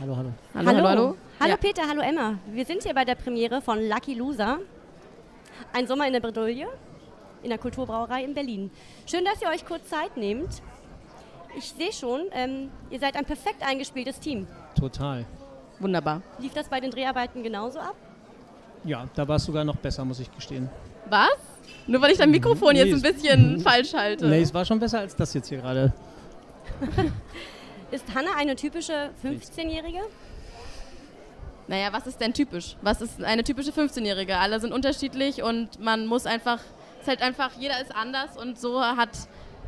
Hallo, hallo. Hallo, hallo, hallo. Hallo Ja. Peter, hallo Emma. Wir sind hier bei der Premiere von Lucky Loser. Ein Sommer in der Bredouille in der Kulturbrauerei in Berlin. Schön, dass ihr euch kurz Zeit nehmt. Ich sehe schon, ähm, ihr seid ein perfekt eingespieltes Team. Total. Wunderbar. Lief das bei den Dreharbeiten genauso ab? Ja, da war es sogar noch besser, muss ich gestehen. Was? Nur weil ich dein Mikrofon Nee, jetzt ein bisschen falsch halte. Nee, es war schon besser als das jetzt hier gerade. Ist Hanna eine typische 15-Jährige? Naja, was ist denn typisch? Was ist eine typische 15-Jährige? Alle sind unterschiedlich und man muss einfach, es ist halt einfach, jeder ist anders und so hat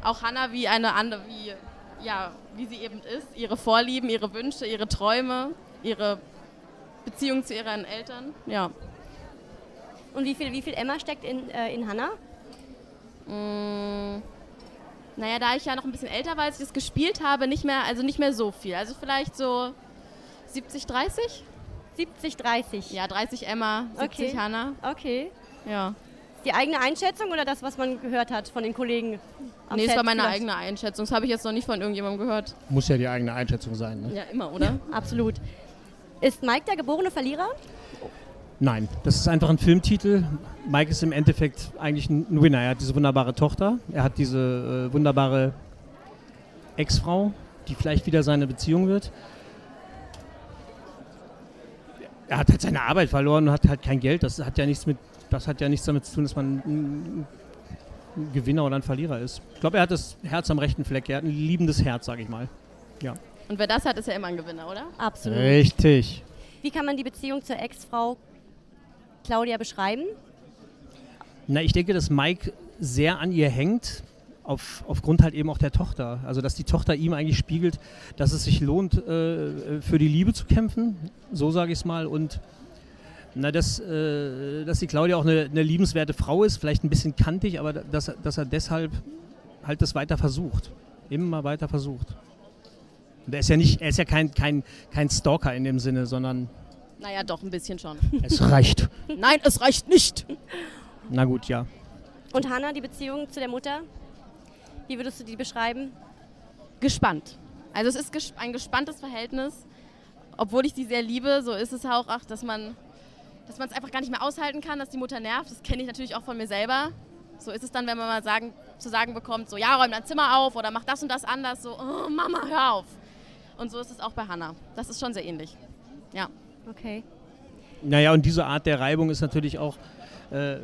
auch Hannah wie eine andere, wie, ja, wie sie eben ist, ihre Vorlieben, ihre Wünsche, ihre Träume, ihre Beziehung zu ihren Eltern. Ja. Und wie viel, wie viel Emma steckt in, äh, in Hanna? Mm, naja, da ich ja noch ein bisschen älter war, als ich das gespielt habe, nicht mehr, also nicht mehr so viel. Also vielleicht so 70, 30? 70, 30. Ja, 30 Emma, 70 Okay. Hannah. Okay. Ja. Die eigene Einschätzung oder das, was man gehört hat von den Kollegen? am nee, es Set war meine vielleicht? eigene Einschätzung. Das habe ich jetzt noch nicht von irgendjemandem gehört. Muss ja die eigene Einschätzung sein. Ne? Ja, immer, oder? Absolut. Ist Mike der geborene Verlierer? Nein, das ist einfach ein Filmtitel. Mike ist im Endeffekt eigentlich ein Winner. Er hat diese wunderbare Tochter, er hat diese äh, wunderbare Ex-Frau, die vielleicht wieder seine Beziehung wird. Er hat halt seine Arbeit verloren und hat halt kein Geld. Das hat ja nichts mit, das hat ja nichts damit zu tun, dass man ein, ein Gewinner oder ein Verlierer ist. Ich glaube, er hat das Herz am rechten Fleck. Er hat ein liebendes Herz, sage ich mal. Ja. Und wer das hat, ist ja immer ein Gewinner, oder? Absolut. Richtig. Wie kann man die Beziehung zur Ex-Frau Claudia beschreiben? Na, ich denke, dass Mike sehr an ihr hängt, auf, aufgrund halt eben auch der Tochter. Also, dass die Tochter ihm eigentlich spiegelt, dass es sich lohnt, äh, für die Liebe zu kämpfen, so sage ich es mal. Und na, dass, äh, dass die Claudia auch eine, eine liebenswerte Frau ist, vielleicht ein bisschen kantig, aber dass, dass er deshalb halt das weiter versucht. Immer weiter versucht. Und er ist ja nicht, er ist ja kein, kein, kein Stalker in dem Sinne, sondern Naja, doch, ein bisschen schon. es reicht. Nein, es reicht nicht. Na gut, ja. Und Hannah, die Beziehung zu der Mutter? Wie würdest du die beschreiben? Gespannt. Also es ist ges ein gespanntes Verhältnis. Obwohl ich die sehr liebe, so ist es auch, ach, dass man dass man es einfach gar nicht mehr aushalten kann, dass die Mutter nervt. Das kenne ich natürlich auch von mir selber. So ist es dann, wenn man mal sagen, zu sagen bekommt, so ja, räum dein Zimmer auf oder mach das und das anders. So, oh, Mama, hör auf. Und so ist es auch bei Hannah. Das ist schon sehr ähnlich. Ja. Okay. Naja, und diese Art der Reibung ist natürlich auch äh,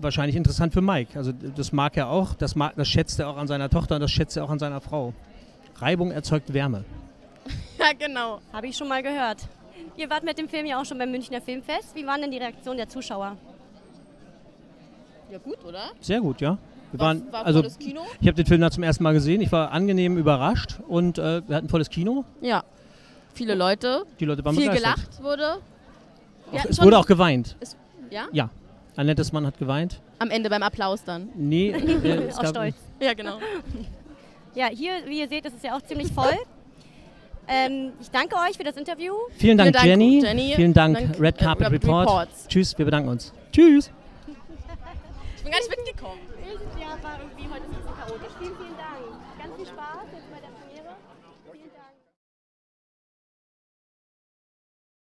wahrscheinlich interessant für Mike. Also das mag er auch, das, mag, das schätzt er auch an seiner Tochter und das schätzt er auch an seiner Frau. Reibung erzeugt Wärme. Ja, genau. Habe ich schon mal gehört. Ihr wart mit dem Film ja auch schon beim Münchner Filmfest. Wie waren denn die Reaktionen der Zuschauer? Ja, gut, oder? Sehr gut, ja. Wir War- waren, war also, volles Kino? Ich habe den Film da zum ersten Mal gesehen. Ich war angenehm überrascht und äh, wir hatten ein volles Kino. Ja. Viele Leute. Die Leute waren Viel begeistert. gelacht wurde. Wir hatten es schon- wurde auch geweint. Es, ja? Ja. Ein nettes Mann hat geweint. Am Ende beim Applaus dann. Nee, äh, es Aus gab, Stolz. Ja, genau. Ja, hier, wie ihr seht, ist es ja auch ziemlich voll. ähm, ich danke euch für das Interview. Vielen Dank, Dank, Jenny. Jenny. Vielen Dank, Dank, Red äh, Carpet Red Report. Reports. Tschüss, wir bedanken uns. Tschüss. Ich bin gar nicht mitgekommen. Ja, war irgendwie heute ein bisschen chaotisch. Vielen, vielen Dank. Ganz viel Spaß. Jetzt